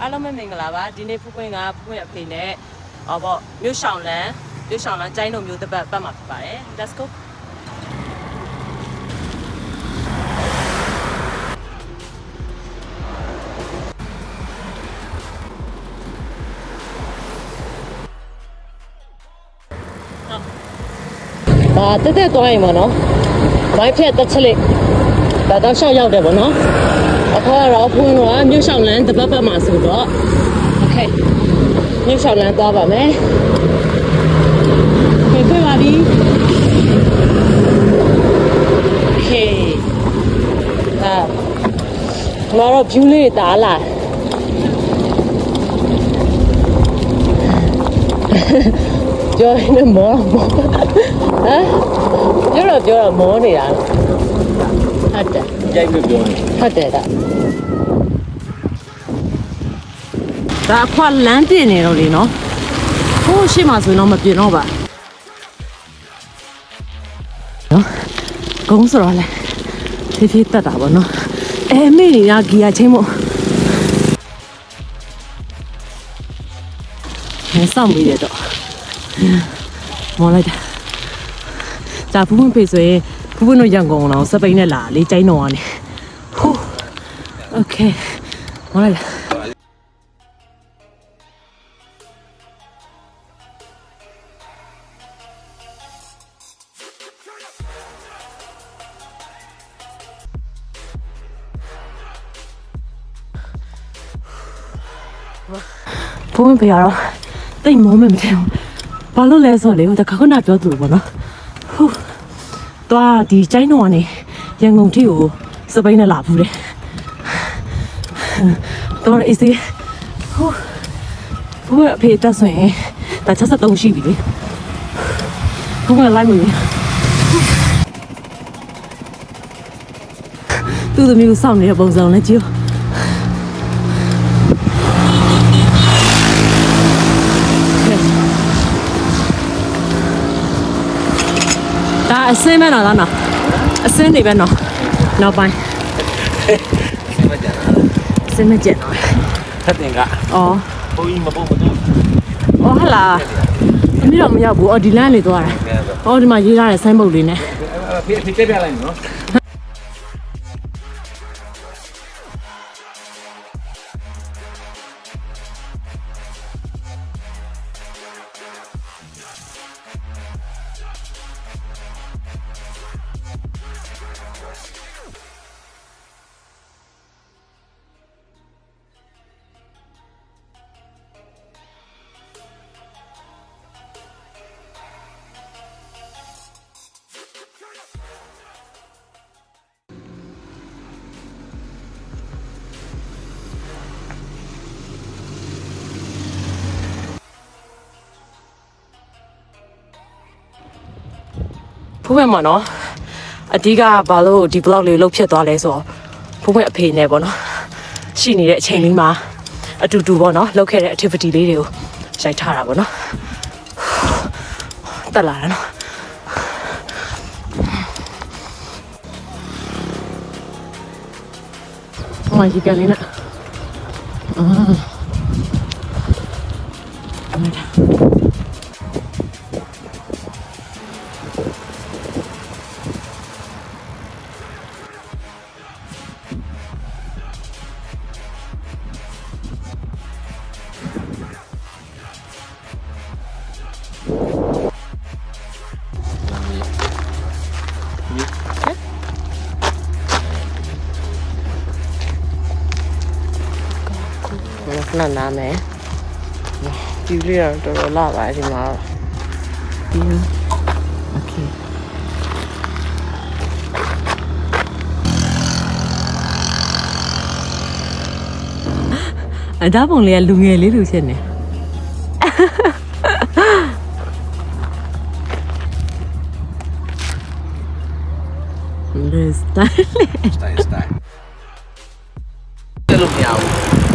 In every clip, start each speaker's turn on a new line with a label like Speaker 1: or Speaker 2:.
Speaker 1: အားလုံးပဲမင်္ဂလာပါဒီနေ့ဖူးပွင့်ကဖူးပွင့်အဖေနဲ့ဟောပေါ့မြို့ရှောင်းလန်းမြို့ရှောင်းလန်းကျိုင်းတော်မြို့တစ်ပတ်ပတ်မှာဖြစ်ပါတယ် let's go ဒါတက်တက်သွားရင်ပေါ့နော်ဘိုင်းဖြတ်တက်ချက်လေးဒါတော့ရှောက်ရောက်တယ်ပေါ့နော် အခုကတော့ဖုန်းတော့မြို့ရှောက်လန်းတစ်ပတ်ပတ်မှာဆိုတော့ okay မြို့ရှောက်လန်းသွားပါမယ်ခေခွင့်ပါပြီ okay အာငါတော့ view လေးတားလာပြောနေမောမောဟမ်ပြောတော့ပြောတော့မောနေတာဟုတ်တယ်
Speaker 2: ကြိုက်လို့ပြောနေ
Speaker 1: ဟုတ်တယ်ဒါဒါအခွာလမ်းပြင်နေတော့လေနော်ဟိုးရှိမှဆိုရင်တော့မပြင်တော့ပါနော်ကုန်းဆိုတော့လေဖြည်းဖြည်းတက်တာပေါ့နော်အဲမိနေတာဂီယာချင်းမို့ဟဲ့စောင့်ပြီးရတော့မော်လိုက်တာဒါဖူးဖွင့်ဖေးဆိုရင် ဖူးဖွင့်တို့ရန်ကုန်အောင်စပိန်နဲ့လာလေးကျိုင်းတော်ကနေဟိုးโอเคမော်လိုက်တာဖူးဖွင့်ဖေးကတော့တိတ်မောမယ်မထင်ဘူးဘာလို့လဲဆိုလေတခါခုနပြောသူလို့ပေါ့နော်ဟိုး သွားဒီကျိုင်းတော်ကနေရန်ကုန်ထိကိုစပိန်နဲ့လာဘူးတယ်တော့အေးစေးဟိုးဘိုးအဖေတက်ဆိုရင်ဒါ63ရှိပြီလေဘိုးကလိုက်မလို့သူ့သမီးကိုစောင့်နေတဲ့ပုံစံနဲ့ကြည့်ဒါ အစင်းမဲ့နော်လားနော်အစင်းတွေပဲနော်နောက်ပိုင်း
Speaker 2: စိတ်မကြတာ
Speaker 1: အစင်းမဲ့ကျက်နော်
Speaker 2: ထပ်တင်က
Speaker 1: အော်
Speaker 2: ဘုန်းကြီးမပုတ်မတူ
Speaker 1: အော်ဟလာအမိတော့မရောက်ဘူးအော်ဒီလမ်းလေးသွားတာ
Speaker 2: ကဲဆို
Speaker 1: အော်ဒီမှာရေးထားတဲ့ဆိုင်းဘုတ်လေးနဲ့
Speaker 2: အဲ့ဖေးဖေးပြလိုက်နော်
Speaker 1: ဖူးမဲ့မနော်အဓိကဘာလို့ဒီ blog လေးလုတ်ဖြစ်သွားလဲဆိုတော့ဖူးမဲ့အဖေနဲ့ပေါ့နော်ရှိနေတဲ့အချိန်လေးမှာအတူတူပေါ့နော်လုတ်ခဲ့တဲ့ activity လေးတွေကိုရိုက်ထားတာပေါ့နော်တက်လာတယ်နော်ဟိုမှာဒီကလေးနဲ့အာအ ခဏနားမယ်ဒီလေးတော့တော်တော်လာပါတယ်ဒီမှာဒီโอเคအဒါပုံလေးကလူငယ်လေးလူဖြစ်နေလက်စတိုင်း
Speaker 2: စတိုင်စတိုင်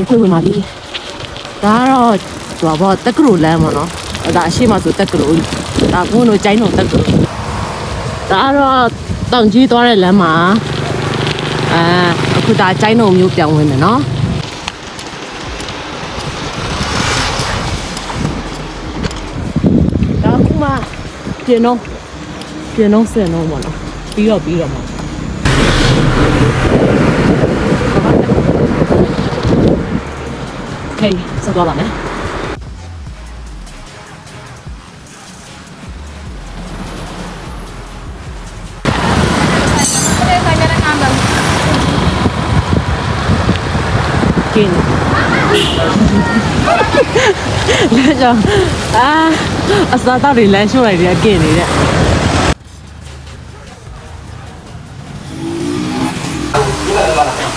Speaker 2: ရ
Speaker 1: င်
Speaker 2: ဖွင့်
Speaker 1: ဝင်ပါပြီဒါကတော့ဟိုဘောတက်ကရိုလမ်းပေါ့နော်ဒါအရှိမဆိုတက်ကရိုဒါဘုန်းတို့ကျိုင်းတော်တက်ကရိုဒါကတော့တောင်ကြီးသွားတဲ့လမ်းမှာအဲအခုဒါကျိုင်းတော်မျိုးပြောင်းဝင်မယ်နော်ဒါကမှပြင်းတော့ပြင်းတော့ဆင်တော့ပေါ့နော်ပြီးတော့ပြီးတော့မှာ ဟေးဆက်သွားပါမယ် กิน แล้วจะอ่าအစားတော့တွေလမ်းလျှို့လိုက်တယ်กินနေတဲ့ဒီတော့လေမှာတပည့်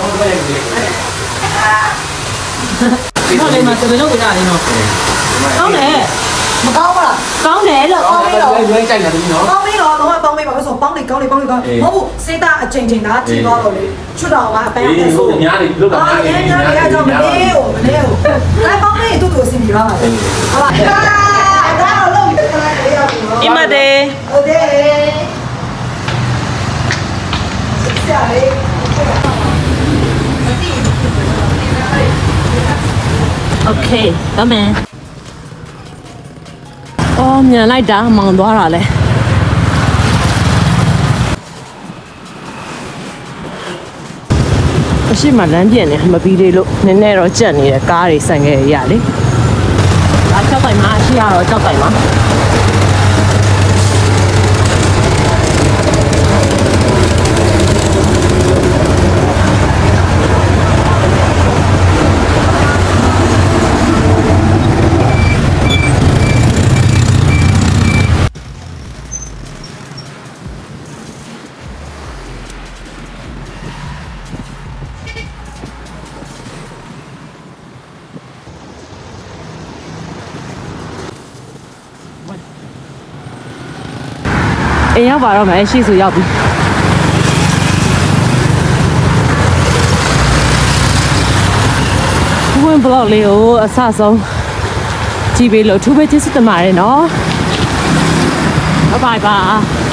Speaker 1: လုံးကြရတယ်နော်ကောင်းတယ်
Speaker 3: မကောင်းပါလား
Speaker 1: ကောင်းတယ်လို့
Speaker 2: အော်ရွေးရွေးကြိုက်တယ်ဒီနော်
Speaker 3: ပေါင်းပြီးတော့တော့ပေါင်းပြီးပါလို့ nó lên mà từ bên lúc bị đại nó có nè mà có không là có nè là con biết rồi con biết rồi đúng rồi con đi rồi sổ bóng đi con đi bóng đi con hú xe ta
Speaker 2: chỉnh chỉnh đá chỉ con rồi
Speaker 3: chút đầu mà bé cái số nhá đi lúc đó nhá nhá đi cho mình đeo mình đeo lại bóng đi tôi tôi xin đi rồi rồi đó là lúc em mà đi. ở đây Hãy subscribe
Speaker 1: cho kênh
Speaker 3: Ghiền Mì Gõ Để không bỏ lỡ
Speaker 1: những video hấp dẫn တော့မယ်အော်မြန်လိုက်တာမောင်သွားတာလဲအရှိမလမ်းပြင်နေမပြီးသေးလို့နည်းနည်းတော့ကြက်နေတဲ့ကားတွေဆန်ခဲ့ရလေဒါကြောက်တိုင်မှာအရှိရတော့ကြောက်တိုင်မှာ အိမ်ရောက်ပါတော့မယ်အရှိဆိုရောက်ပြီဝင်ဘလော့လေးကိုအဆဆုံးကြည့်ပေးလို့အထူးပဲကျေးဇူးတင်ပါတယ်နော်ဘိုင်ဘိုင်